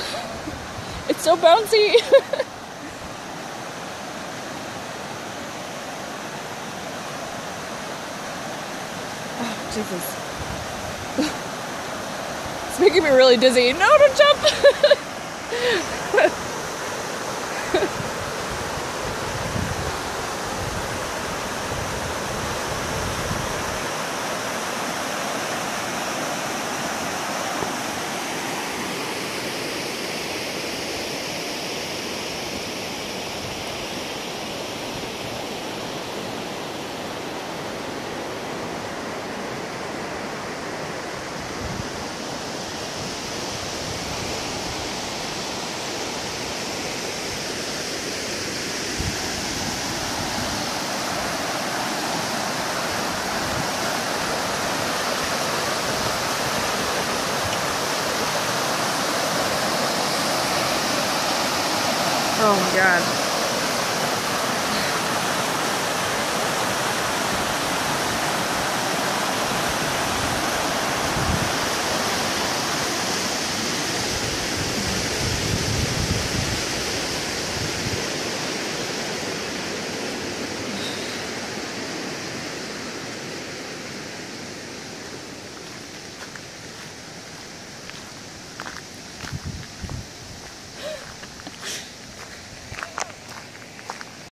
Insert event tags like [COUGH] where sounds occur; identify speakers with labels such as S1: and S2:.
S1: [LAUGHS] so bouncy. [LAUGHS] oh, Jesus. [LAUGHS] it's making me really dizzy. No, don't jump. Oh my god.